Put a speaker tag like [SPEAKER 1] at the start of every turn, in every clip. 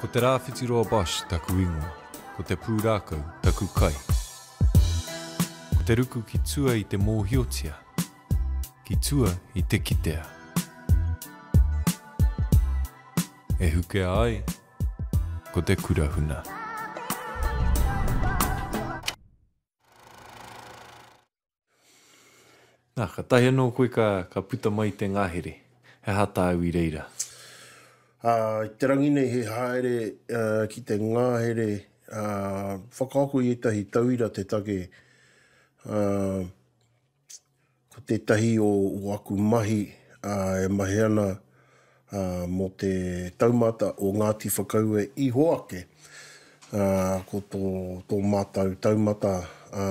[SPEAKER 1] Ko te Rāwhitiroa Bush taku ingoa, ko te Pūrākau taku kai. Ko te ruku ki tua i te mōhiotia, ki tua i te kitea. E hukea ai, ko te kura huna. Nā, kātahi anō koe ka, ka puta mai te ngahere. He aha tāu i reira?
[SPEAKER 2] Ā, i te rangi nei he haere ki te ngahere, ā, whakaako i ētahi tauira te take, ā, ko tētahi o aku mahi, ā, e mahi ana, ā, mō te taumata o Ngāti Whakaue i hoake, ā, ko tō, tō mātau taumata, ā,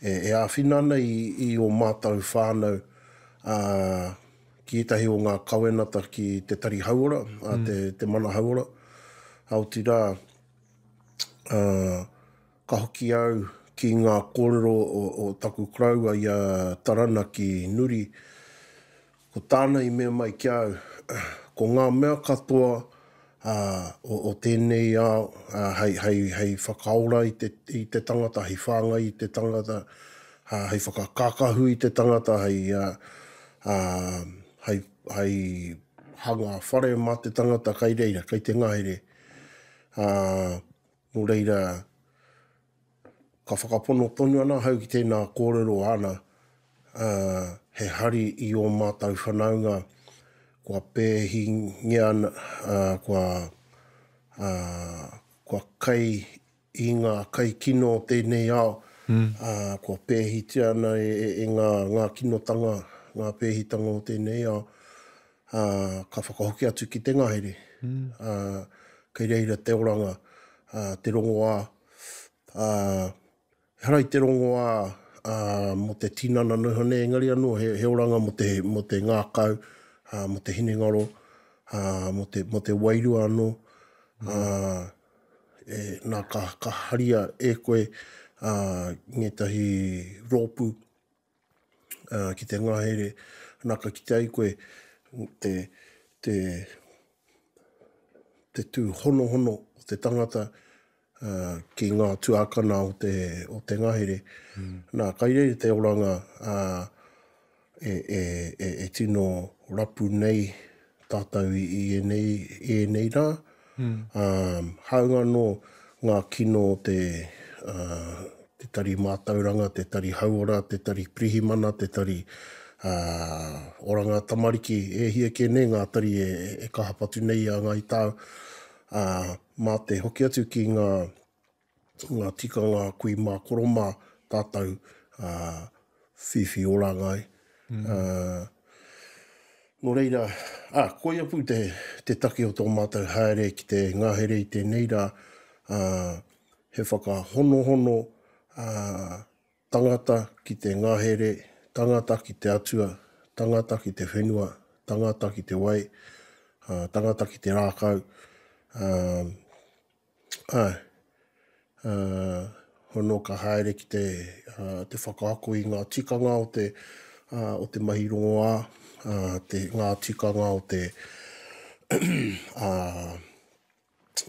[SPEAKER 2] e, e āwhina ana i, i ō mātau whānau, ā, ki ētahi o ngā kawenata ki te Tari Hauora, ā, te, te Mana Hauora, ā, otirā, ā, ka hoki au ki ngā kōrero o, o taku koroua i a Taranaki Nuri, Ko tāna i mea mai ki a au, ko ngā mea katoa o tēnei ao hei whakaora i te tangata, hei whāngai i te tangata, hei whakakākahu i te tangata, hei hanga whare mā te tangata kei reira, kei te ngahere. Nō reira. Ka whakapono tonu ana ahau ki tēnā kōrero āna, ā, he hari i ō mātou whanaunga kua pēhingia, ā, kua, ā, kua kai i ngā kaikino o tēnei ao, ā, kua pēhitia ana e, e ngā, ngā kinotanga, ngā pēhitanga o tēnei ao. ka whakahoki atu ki te ngahere. Kei reira te oranga, te rongoā. Ehara i te rongoā mō te tinana noho nei, engari anō he oranga mō te, mō te ngākau, mō te hinengaro, mō te, mō te wairua anō. E, nā, ka, ka haria e koe ngētahi rōpū. uh, ki te ngahere, nā ka kite ai koe te, te, te tū honohono o te tangata uh, ki ngā tuākana o te, o te ngahere. Mm. Nā, kai reira te oranga uh, e, e, e, e tino rapu nei tātou i ēnei, ēnei rā. Ā, hāunga anō ngā kino o te, ā, te Tari Mātauranga, te Tari Hauora, te Tari Pirihimana, te Tari, ā, Oranga Tamariki, e hia kē nei ngā tari e, e kaha patu nei i a Ngāi Tāu, ā, mā te hoki atu ki ngā, ngā tikanga kui mā koro mā tātou a whiwhi o rāngai. Mm. Nō reira, a, koia pū te, te take o tō mātou haere ki te ngahere i tēnei rā, a, he whakahonohono a, tangata ki te ngahere, tangata ki te atua, tangata ki te whenua, tangata ki te wai, a, tangata ki te rākau, a, Āe. Ā, hono ka haere ki te, ā, te whakaako i ngā tikanga o te, ā, o te mahi rongoā, ā, te, ngā tikanga o te, ā,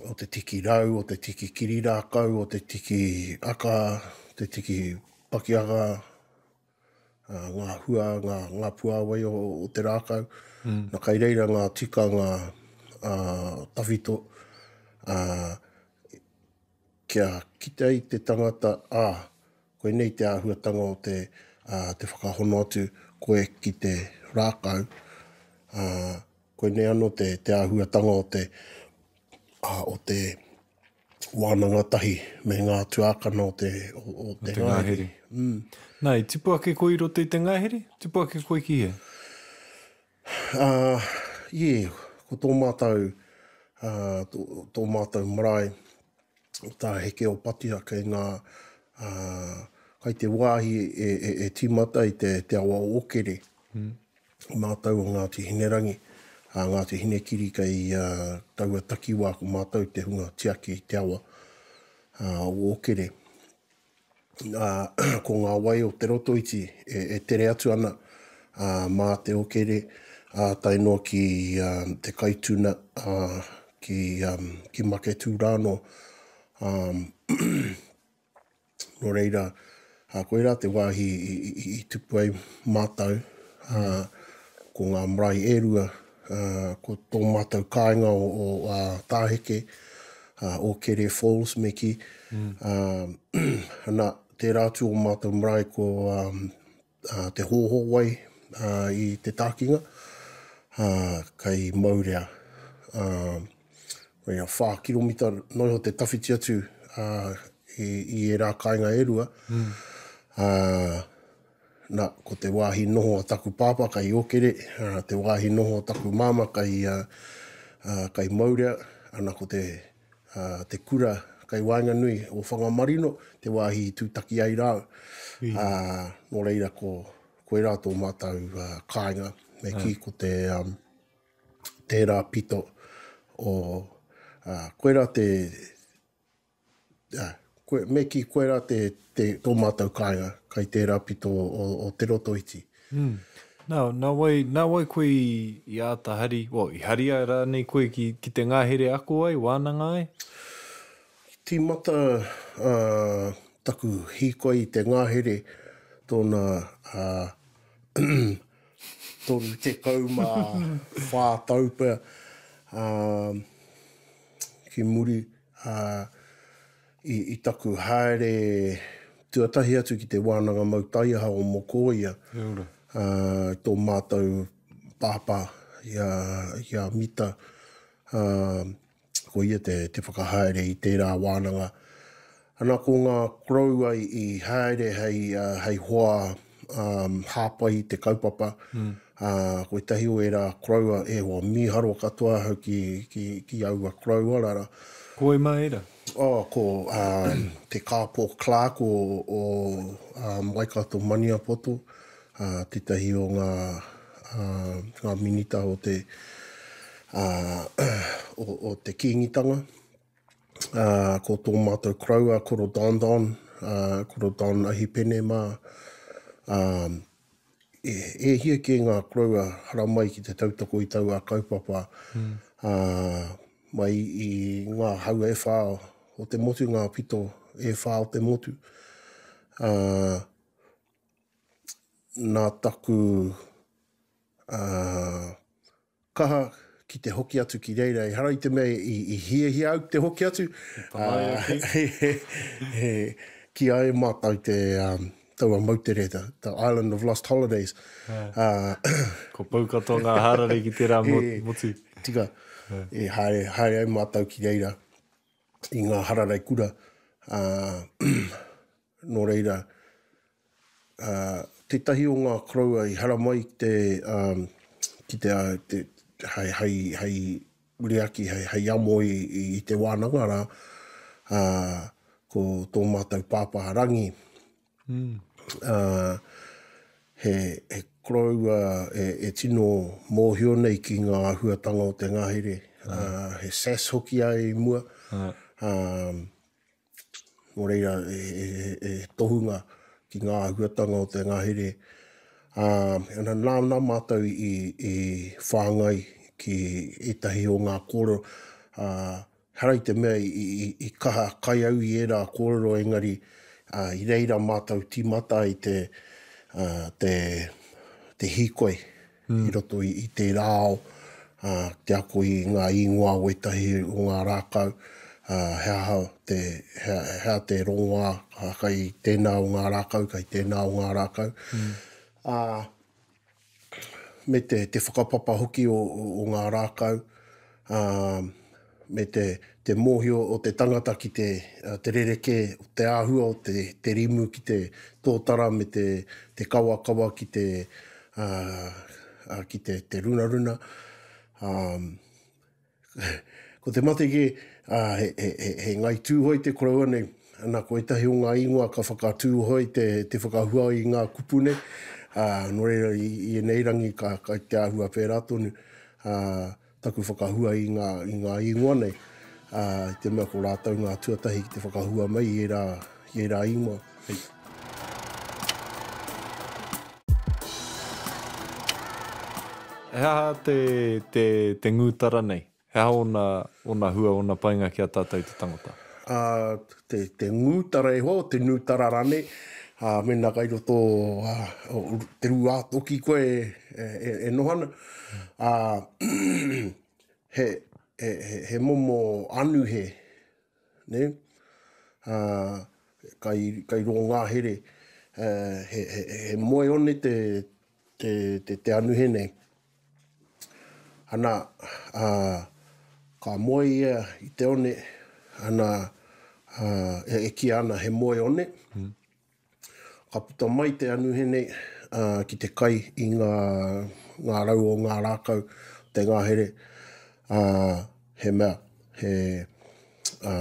[SPEAKER 2] o te tiki rau, o te tiki kirirākau, o te tiki aka, te tiki pakiaka, ngā hua, ngā, ngā puāwai o, o te rākau. Mm. Na kai reira ngā tikanga uh, tawhito uh, kia kite ai te tangata, a, ah, koe nei te āhuatanga o te, uh, te whakahono atu koe ki te rākau. Uh, koe nei ano te, te āhuatanga o te, uh, o te wānanga tahi me ngā tuākana o te, o te ngahere. Mm.
[SPEAKER 1] Nā, i tipu ake koe i roto i te ngahere? Tipu ake koe ki hea?
[SPEAKER 2] Uh, yeah, ko tō mātou, uh, tō, tō mātou marae, o tā heke o Patea, kei ngā, uh, kai te wāhi e, e, e tīmata i te, te awa o Okere. Mm. mātou o Ngāti Hinerangi, a Ngāti Hinekiri kei taua takiwā ko mātou te hunga tiaki i te awa o Okere. Nā, ko ngā wai o Te Rotoiti e tere atu ana mā te Okere tae noa ki te kaituna ki Maketū rānō. Nō reira, ā, koirā te wāhi i, i, i tupu ai mātou, ā, ko ngā marae e rua, ā, ko tō mātou kāinga o, o ā, Tāheke, ā, o Kere Falls me kī, mm. ā, ana, tērā atu o mātou marae ko um, te hōhō wai i te tākinga, kei maurea koia whā kiromita noa iho te tawhiti atu i ērā kāinga e rua. Na, ko te wāhi noho a taku pāpā kei Ōkere, te wāhi noho a taku māmā kei maurea, ana ko te te kura kei waenganui o Whangamarino, te wāhi i tūtaki ai rāu. Ā, nō reira ko koirā tō mātou kāinga, me kī ko te tērā pito o koirā te Koe, me kī, koirā te, te, tō mātou kāinga, kai tērā pito o, o Te Rotoiti.
[SPEAKER 1] Mm. Nā, nā wai, nā wai koe i, i āta hari, well, i haria rānei koe ki, ki te ngahere ako ai, wānanga ai?
[SPEAKER 2] I tīmata ā taku hīkoi i te ngahere tōna ā 34 tau pea ā ki muri. ā, i, i taku haere tuatahi atu ki te Wānanga Mau Taiaha o Mokoia, ā, tō mātou pāpā i a, i a Mita, ā, ko ia te, te whakahaere i tērā wānanga. Ana ko ngā koroua i haere hei, hei hoa um, hāpai i te kaupapa. Mm. Uh, ko etahi o era koroua e hoa mīharo katoa ahau ki, ki, ki aua koroua rara.
[SPEAKER 1] Ko e mā era?
[SPEAKER 2] Oh, ko um, te kāpō Clark o, o um, Waikato Maniapoto, uh, tētahi o ngā, uh, ngā minita o te, uh, o, o te kīngitanga. ā, ko tō mātou koroua, koro Don Don, ā, koro Don Ahipene mā, ā, e, e hia kē ngā koroua haramai ki te tautoko i tauā kaupapa, ā, mai i ngā hau e whā o te motu, ngā pito e whā o te motu, ā, nā taku, ā, Kaha ki te hoki atu ki reira, ehara i te mea i hiahia au ki te hoki atu. Ki a e mātou te um, taua moutere, the, the Island of Lost Holidays. Uh,
[SPEAKER 1] Ko pau katoa ngā hārare ki
[SPEAKER 2] tērā
[SPEAKER 1] motu.
[SPEAKER 2] E, tika, e haere, haere ai mātou ki reira i ngā hararei kura. Uh, Nō reira, tētahi o ngā koroua i haramai ki te hei muriaki, hei amo i te wānanga rā, ko tō mātou
[SPEAKER 1] pāpā
[SPEAKER 2] Rangi. He koroua e tino mōhio nei ki ngā āhuatanga o te ngahere. He sass hoki a ia
[SPEAKER 1] i
[SPEAKER 2] mua. Nō reira, e, e, e, e tohunga ki ngā huatanga o te ngahere. Ā, ana nāna mātou i, i whāngai ki ētahi o ngā kōrero. Ā, harai te mea i, i, i kaha kai au i ērā kōrero, engari ā, i reira mātou tīmata i te, ā, te, te hīkoi. i roto i tērā ao, te ako i ngā īngoa o ētahi o ngā rākau, he aha te, he aha te rongoā kai tēnā o ngā rākau, kai tēnā o ngā rākau, ā, me te whakapapa hoki o ngā rākau, ā, me te te mōhio o te tangata ki te te rerekē o te āhua o te te rimu ki te tōtara me te te kawakawa ki te ki te te runaruna ko te mate kē he he he ngai Tūhoe te koroua nei ana ko ētahi o ngā ingoa ka whakatūhoe te te whakahua i ngā kupu nei nō reira i i ēnei rangi ka kai te āhua pērā tonu Taku whakahua i ngā, i ngā ingoa nei, ā, i te mea ko rātou ngā tuatahi ki te whakahua mai i ērā, i ērā ingoa. Hei.
[SPEAKER 1] He aha te, te, te ngūtara nei? He aha ōna, ōna hua, ōna painga ki a tātou te tangata?
[SPEAKER 2] Ā, te, te ngūtara e hoa, o te nūtara rānei, ā, mēnā kai roto ā, o te rūātoki koe e, e, e noho ana, ā, he, he, he, he momo anuhe, nē, ā, kai, kai rō ngā here, ā, he, he, he moe one te, te, te, te anuhe nei. Ana, a, ka moe ia i te one, ana, a, e, e ki ana he moe one. Mm. Ka puta mai te anuhe nei a, ki te kai i ngā, ngā rau o ngā rākau, te ngāhere, a, he mea, he, a,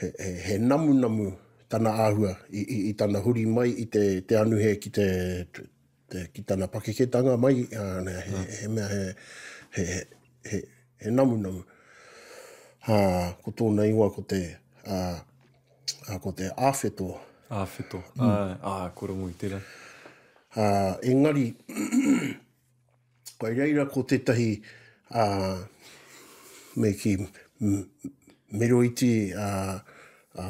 [SPEAKER 2] He, he, he namunamu tana āhua i, i, i tana huri mai i te, te anuhe ki te, te, te ki tana pakeketanga mai, uh, he, he, mm. he mea he, he, he, he, he namunamu. Ha, ko tōna iwa ko te, uh, uh, ko te āwheto.
[SPEAKER 1] Āwheto, mm. ai, ai, ko rongo i tērā.
[SPEAKER 2] Uh, engari, Kai reira ko tetahi a me ki Meroiti a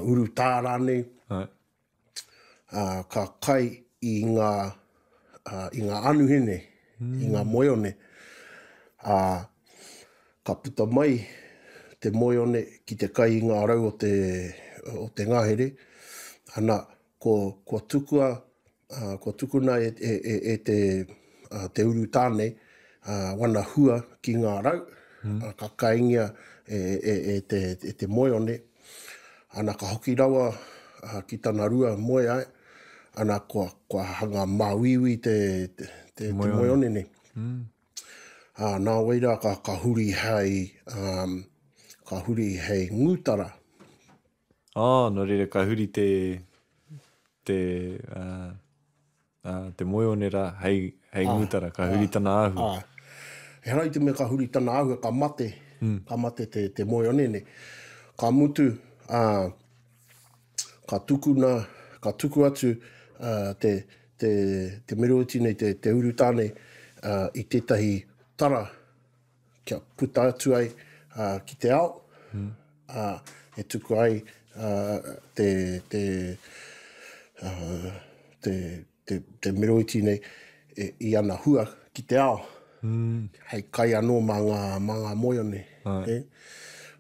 [SPEAKER 2] Urutā
[SPEAKER 1] rānei
[SPEAKER 2] a ka kai i nga i nga anuhene i nga moeone a ka puta mai te moeone ki te kai i nga rau o te o te ngahere ana ko kua tukua Kua tukuna e te uru tāne wana hua ki ngā rau, ka kaingia e te moe one, ana ka hoki rawa ki tana rua moe ai, ana kua hanga māuiui te moe one nei. Nā wai rā ka huri hei ngūtara
[SPEAKER 1] Oh, no reira ka huri te, te, uh, uh, te moeone ra hei, hei ah, ngutara, ka huri ah, tana ahu.
[SPEAKER 2] Ah. E hara i te mea ka huri tana ahu, ka mate, mm. ka mate te, te moeone ne. Ka mutu, uh, ka tukuna, ka tuku atu uh, te, te, te meroiti nei, te, te urutane uh, i tetahi tara kia puta atu ai uh, ki te ao, mm. uh, e tuku ai uh, te, te, uh, te, te, te meroiti nei e, i ana hua ki te ao. Mm. Hei kai anō mā ngā, mā ngā moia nei. Right. Eh?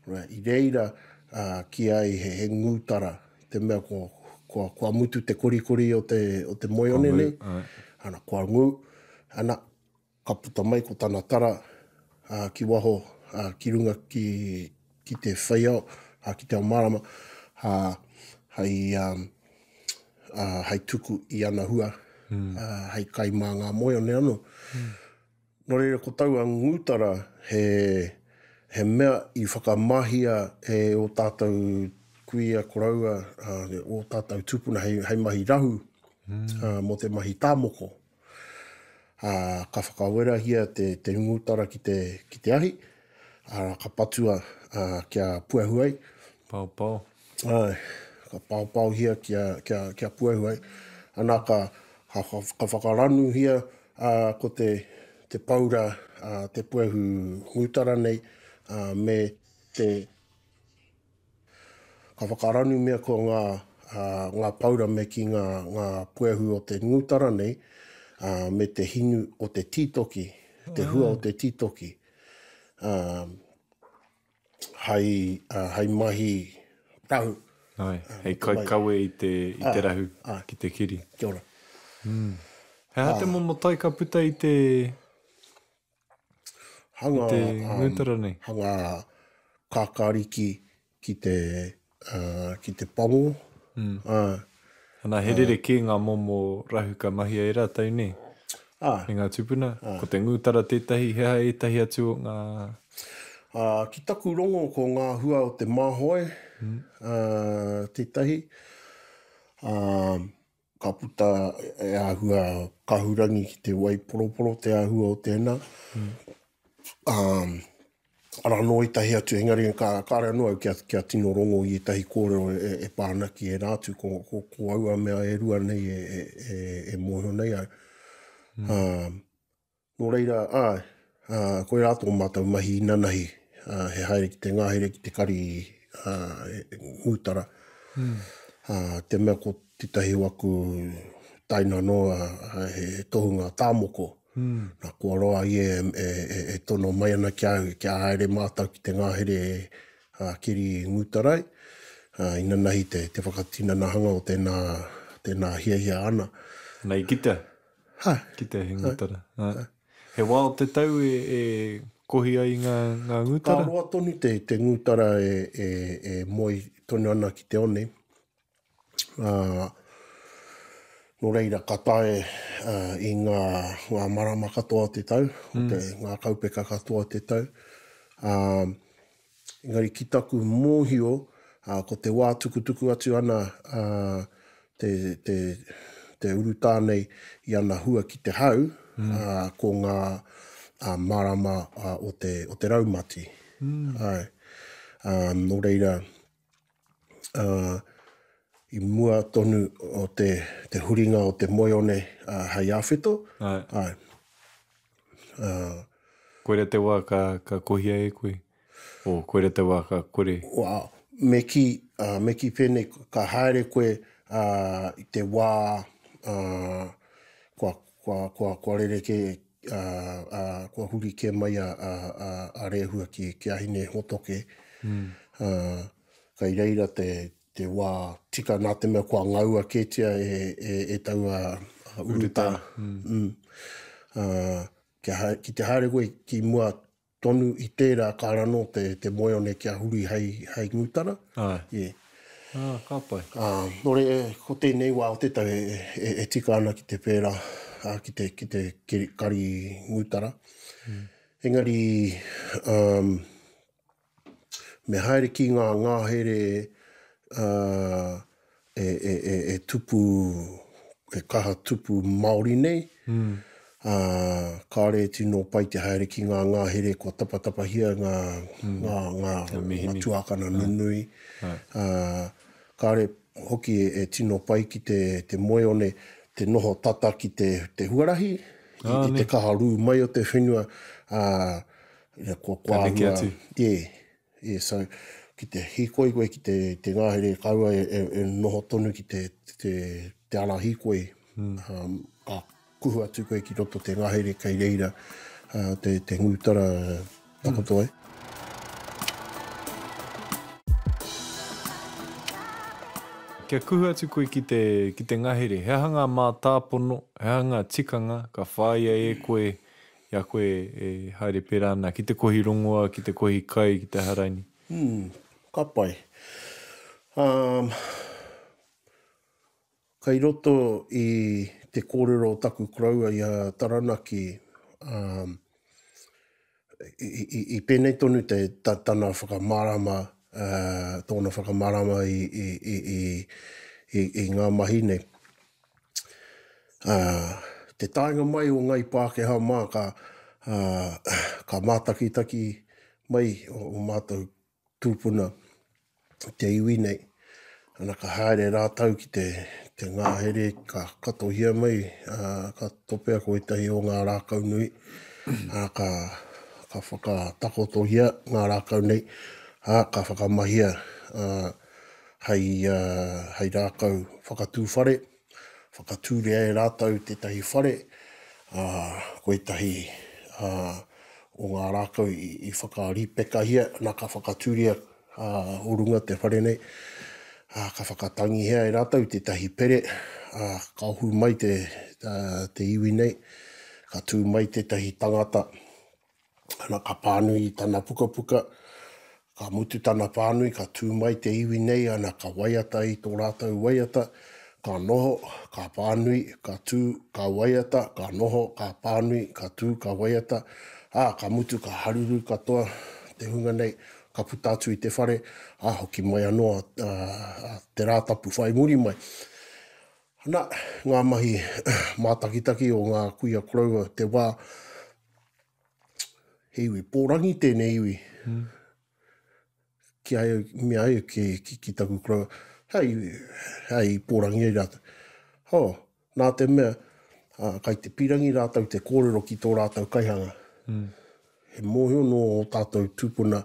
[SPEAKER 2] Right. I reira uh, ki ai he, he ngūtara, te mea ko, ko, ko mutu te korikori o te, o te moione nei. Right. Ana, kua ngū, ana, Ka puta mai ko tana tara ki waho ki runga ki te wheiao, ki te ao marama, hai tuku i ana hua, hai kai ma nga moe one ano. No reira ko taua ngutara he mea i whakamahia e o tatou kuia, koroua, o tatou tupuna hai mahi rahu mo te mahi tamoko. ā, ka whakawerahia te, te hunga utara ki te, ki te ahi, ā, ka patua, ā, kia
[SPEAKER 1] puehu
[SPEAKER 2] ai. Paopao. Āe, ka paopaohia kia, kia, kia puehu ai. Ana ka, ka, ka whakaranuhia, ā, ko te, te paura, ā, te puehu hunga utara nei, ā, me te, Ka whakaranumia ko ngā ngā paura me ki ngā ngā puehu o te ngūtara nei me te hinu o te tītoki, te hua o te tītoki hai hai mahi rahu.
[SPEAKER 1] Ai, hei kaikawe i te i te rahu ki te kiri.
[SPEAKER 2] Kia ora.
[SPEAKER 1] He aha te momo tai ka puta i te.
[SPEAKER 2] hanga,
[SPEAKER 1] te ngūtara nei.
[SPEAKER 2] Um, hanga kākāriki ki te, uh, ki te pango. Mm. Uh,
[SPEAKER 1] Ana he uh, rere kē ngā momo rahu ka mahia e rātou nei.
[SPEAKER 2] Ah.
[SPEAKER 1] E ngā tūpuna. Ah. Ko te ngūtara tētahi, he aha ētahi atu o ngā...
[SPEAKER 2] Uh, ki taku rongo ko ngā hua o te māhoe, mm. uh, tētahi. Uh, ka puta e āhua kahurangi ki te wai poroporo, te āhua o tēnā. Um, ara anō ētahi atu, engari ka, kāre anō au kia, kia tino rongo i ētahi kōrero e, e pāna ki e rātu, ko, ko, ko aua mea e rua nei e, e, e, e mōhio nei au. Mm. Um, Nō reira, āe, koirā tō mātou mahi inanahi, he haere ki te ngahere, ki te kari ngūtara, te mea ko tētahi o aku taina noa he tohunga tāmoko, nā kua roa ia e tono mai ana ki a au kia haere mātou ki te ngahere keri ngūtarai, inanahi te whakatinanahanga o tēnā hiahia ana.
[SPEAKER 1] Nei ki te.
[SPEAKER 2] Ha.
[SPEAKER 1] Ki te he ngutara. Ha. Ha. He wā o te tau e, e kohi ai ngā, ngā ngutara?
[SPEAKER 2] Ka roa tonu te, te ngutara e, e, e moe tonu ana ki te one. Ā, nō reira, ka tae ā, i ngā, ngā marama katoa o te tau, o te, ngā kaupeka katoa o te tau. Ā, Engari ki taku mōhio, ko te wā tukutuku atu ana te, te, te urutā nei i ana hua ki te hau, mm. ko ngā uh, marama uh, o, te, o te raumati. Mm. Ai. Um, nō reira, i mua tonu o te, te huringa o te moeone uh, hei awhito.
[SPEAKER 1] Ai.
[SPEAKER 2] Ai. Uh,
[SPEAKER 1] koere te wā ka, ka kohia e koe? O koere te wā ka kore?
[SPEAKER 2] Wā, me ki, uh, me ki pēnei ka haere koe uh, i te wā uh, kua, kua, kua, kua rere ke, kua huri kē mai a, a, a, a Rehua ki, ki Ahine Hotoke. Mm. Uh, kai reira te, te wā tika nā te mea kua ngaua kētia e, e, e taua uh, uruta. Mm. Mm. Uh, ki, ha, ki te haere koe ki mua tonu i tērā ka rano te, te moeone kia huri hei, hei ngūtara.
[SPEAKER 1] Ai.
[SPEAKER 2] Yeah.
[SPEAKER 1] Ah, ka pai.
[SPEAKER 2] Ah, nō re, ko tēnei wā o te tau e, e, e tika ana ki te pērā, ah, ki te, ki te keri, kari ngūtara. Mm. Engari, um, me haere ki ngā ngāhere uh, e, e, e, e tupu, e kaha tupu Māori nei, ā, kāore e tino pai te haere ki ngā ngahere kua tapatapahia ngā, ngā, ngā, ngā tuākana nunui. Ā, kāore hoki e, e tino pai ki te, te moe one, te noho tata ki te, te huarahi, i, i te kaha rū mai o te whenua, ā, kua, kua
[SPEAKER 1] āhua,
[SPEAKER 2] yeah, Yeah so ki te hikoi koe ki te ngahere kaua e noho tonu ki te ara hikoi ka kuhu atu koe ki roto te ngahere kei reira te ngutara takoto ai.
[SPEAKER 1] Kia kuhu atu koe ki te ngahere he aha ngā mātāpono he aha ngā tikanga ka whāia e koe I a koe e haere pērā ana, ki te kohi rongoa, ki te kohi kai, ki te haraini?
[SPEAKER 2] Ū, ka pai. Um, kei roto i te kōrero o taku koroua i a Taranaki, um, i, i, i pēnei tonu te, ta, tana whakamārama, uh, tōna whakamārama i, i, i, i, i, i ngā mahi nei. Ā, te taenga mai o Ngai Pākehā mā ka, ā, ka mātakitaki mai ō mātou tūpuna i te iwi nei, ana, ka haere rātou ki te, te ngahere ka katohia mai, ā, ka topea ko ētahi o ngā rākau nui, ā, ka, ka whakatakotohia ngā rākau nei, ā, ka whakamahia, ā, hei, uh, hei rākau whakatū whare, whakatūria e rātou tētahi whare, uh, ko ētahi uh, o ngā rākau i, i whakarīpekahia, nā ka whakatūria uh, o runga te whare nei, uh, ka whakatangihea e rātou tētahi pere, uh, ka ohu mai te, uh, te iwi nei, ka tū mai tētahi tangata, Ana ka pānui i tana pukapuka, ka mutu tana pānui, ka tū mai te iwi nei, ana ka waiata i tō rātou waiata, ka noho, ka pānui, ka tū, ka waiata, ka noho, ka pānui, ka tū, ka waiata, ā, ka mutu ka haruru katoa te hunga nei, ka puta atu i te whare, ā, hoki mai anō te Rātapu whai muri mai. Ana ngā mahi mātakitaki o ngā kuia koroua te wā he iwi pōrangi tēnei iwi. Mm. Ki ai, mea ai, ki, ki, ki taku kura, hei, hei pōrangi ai rātou. Ho, nā te mea, a, kai te pirangi rātou te kōrero ki tō rātou kaihanga. Mm. He mōhio nō o tātou tūpuna,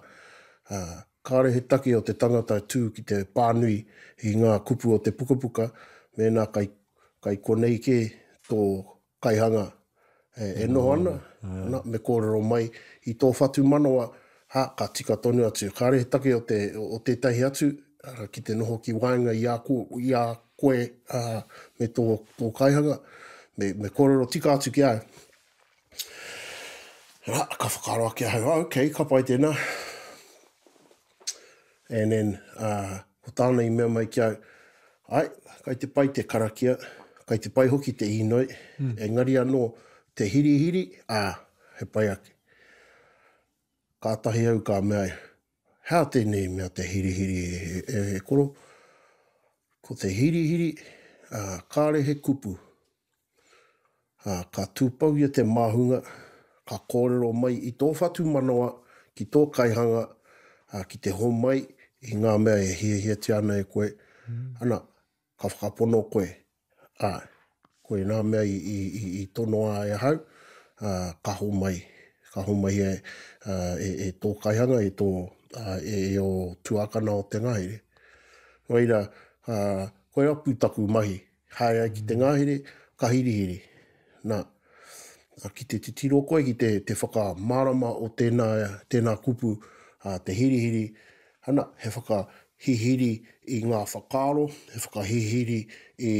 [SPEAKER 2] a, kāre he take o te tangata tū ki te pānui i ngā kupu o te pukapuka, mēnā kai, kai konei kē tō Kaihanga e noho ana, na, me kōrero mai, i tō whatumanawa, ha, ka tika tonu atu. Kāre he take o te, o tētahi atu, ki te noho ki waenga i a, i a koe me tō, tō kaihanga, me, me kōrero tika atu ki a au. Na, ka whakaaro ake ahau, oh, okay, ka pai tēnā. And then, ā, ko tāna i mea mai ki au, Āe, kai te pai te karakia, kai te pai hoki te inoi, engari anō, te hirihiri, ā, he pai ake. Kātahi au ka mea ai, He aha tēnei mea te hirihiri, e koro? Ko te hirihiri, ā, kāore he kupu, Ā, ka tūpou ia te māhunga, ka kōrero mai i tō whatumanawa ki tō kaihanga, ā, ki te homai i ngā mea e hiahiatia ana e koe, ana, ka whakapono koe, ā, koinā mea i tonoa e ahau, ā, ka homai, ka homahia e tō kaihanga, e tō, ā, e ō tuākana o te ngahere. Nō reira, ā, koirā pū taku mahi, E haere ai ki te ngahere, ka hirihere. Na, ki te titiro koe ki te, te whakamārama o tēnā, tēnā kupu, ā, te hirihiri, ana, he whakahihiri i ngā whakaaro, he whakahihiri i,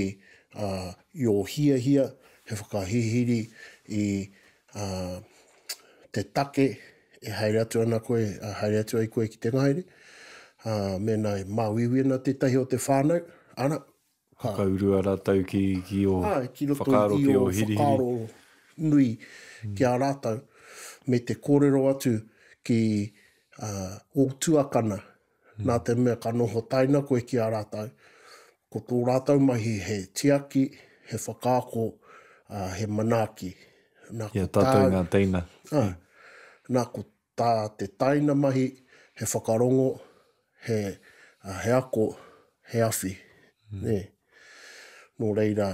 [SPEAKER 2] ā, i ō hiahia, he whakahihiri i, ā, te take e haere atu ana koe, e haere atu ai koe ki te ngahere. Ā, mēnā e māuiui ana tētahi o te whānau, ana,
[SPEAKER 1] Whakaurua rātou ki ō whakaaro, ki
[SPEAKER 2] ō hirihiri. Āe, ki roto i ō whakaaro nui ki a rātou, me te kōrero atu ki ō tuakana, nā te mea ka noho taina koe ki a rātou, ko tō rātou mahi he tiaki, he whakaako, he manaaki.
[SPEAKER 1] Nā, ko tāu. Ia tātou ngā teina.
[SPEAKER 2] Nā, ko Tā te taina mahi he whakarongo, he he ako, he awhi. Nē. Nō reira,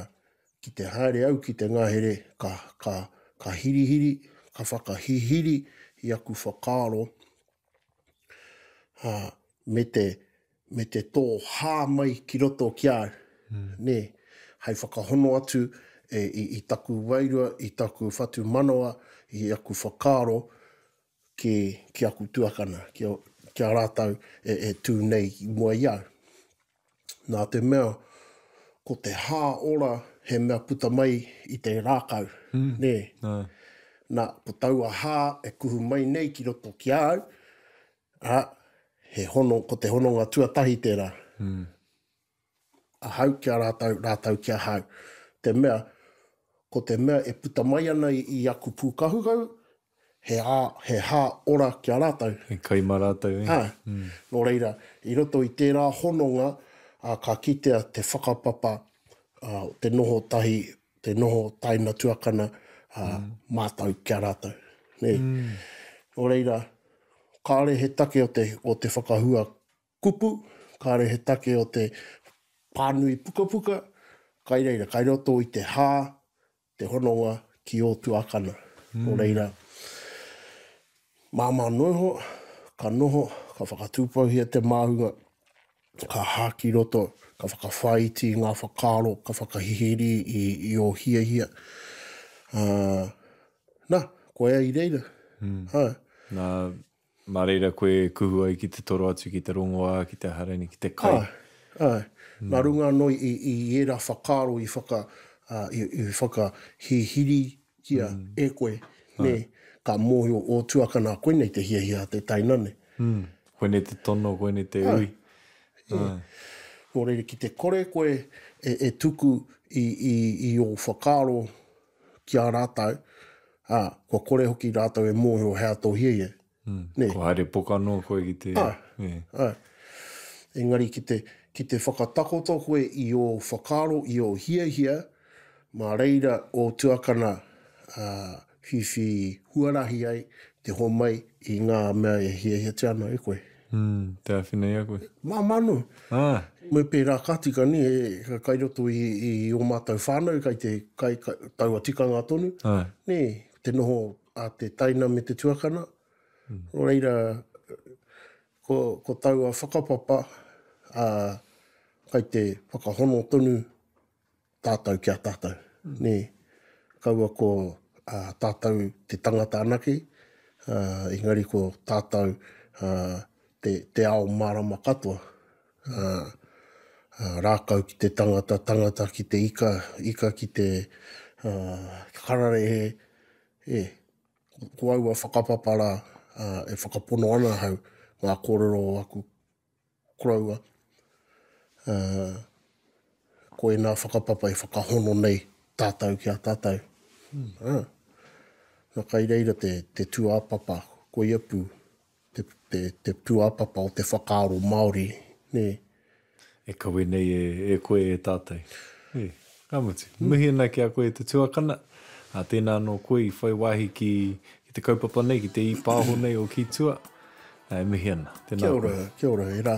[SPEAKER 2] ki te haere au ki te ngahere, ka, ka, ka hirihiri, ka whakahihiri i aku whakaaro, ā, me te me te tō hā mai ki roto ki a au, nē, hei whakahono atu i taku wairua, i taku whatumanawa, i aku whakaaro ki aku tuakana, ki a rātou e tū nei i mua i a au. Nā te mea, ko te hā ora he mea puta mai i te rākau, nē. Nā, ko taua hā e kuhu mai nei ki roto ki a au, Ā, he hono, ko te hononga tuatahi tērā. Ahau ki a rātou, rātou ki ahau. Te mea, ko te mea e puta mai ana i, i aku pūkahukau, he ā, he hā ora ki a rātou.
[SPEAKER 1] He kai mā
[SPEAKER 2] rātou, e. Ā, nō reira, i roto i tērā hononga, ā, ka kitea te whakapapa, ā, te noho tahi te noho taina tuakana a mm. mātou ki a rātou. Nei. Mm. Nō reira, kāre he take o te, o te whakahua kupu, kāre he take o te pānui pukapuka, kai reira, kai roto i te hā, te hononga ki o tuakana. Mm. Nō reira, māmā noho, ka noho, ka whakatūpauhia te māhunga, Ka aha ki roto, ka whakawhāiti i ngā whakaaro, ka whakahihiri i, i ō hiahia. Ā, nā, koia i reira. Ā.
[SPEAKER 1] Nā, mā reira koe e kuhu ai ki te toro atu, ki te rongoā, ki te aha rānei, ki te kai.
[SPEAKER 2] Āe, āe. Nā runga anō i, i, i ērā whakaaro i whaka, ā, i, i whakahihiri Kia e koe, nē, ka mōhio ō tuakana koinei te hiahia a te taina
[SPEAKER 1] nei. Mm, koinei te tono, koinei te ui.
[SPEAKER 2] Ā, e. Nō reira, ki te kore koe e, e tuku i, i, i ō whakaaro ki a rātou, ā, kua kore hoki rātou e mōhio he atohia ia.
[SPEAKER 1] Mm. Nei. Ko haere poka noa koe ki te...
[SPEAKER 2] Ai. Yeah. Ai. Engari ki te, ki te whakatakoto koe i ō whakaaro, i ō hiahia, mā reira ō tuakana uh, whiwhi huarahi ai te homai i ngā mea e hiahiatia ana e koe.
[SPEAKER 1] Mm, te awhina i a koe.
[SPEAKER 2] Mā manu.
[SPEAKER 1] Ah.
[SPEAKER 2] Me pērā ka tika ni, e, ka kai roto i, i o mātou whānau, kai te, kai, kai taua tikanga tonu.
[SPEAKER 1] Ah.
[SPEAKER 2] Nē, te noho a te taina me te tuakana. Mm. Nō reira, ko, ko taua whakapapa, a, kai te whakahono tonu tātou ki a tātou. Mm. Nē, kaua ko a, tātou te tangata anake, a, engari ko tātou a, te, te ao mārama katoa. rākau ki te tangata, tangata ki te ika, ika ki te kararehe, e, ko aua whakapapa rā e whakapono ana ahau ngā kōrero o aku koroua, ko ēnā whakapapa e whakahono nei tātou ki a tātou. Nā, kai reira te tūāpapa, koia pū. te, te, te tūāpapa o te whakaaro Māori, nē.
[SPEAKER 1] E kawe nei e, e koe e tātai. Nē, ka mutu. Mm. Mihi ana ki a koe e te tuakana. Ā, tēnā anō koe i whai wāhi ki, ki te kaupapa nei, ki te i pāho nei o Ki Tua. Ā, e mihi ana.
[SPEAKER 2] Tēnā kia ora, koe. Kia ora, e rā.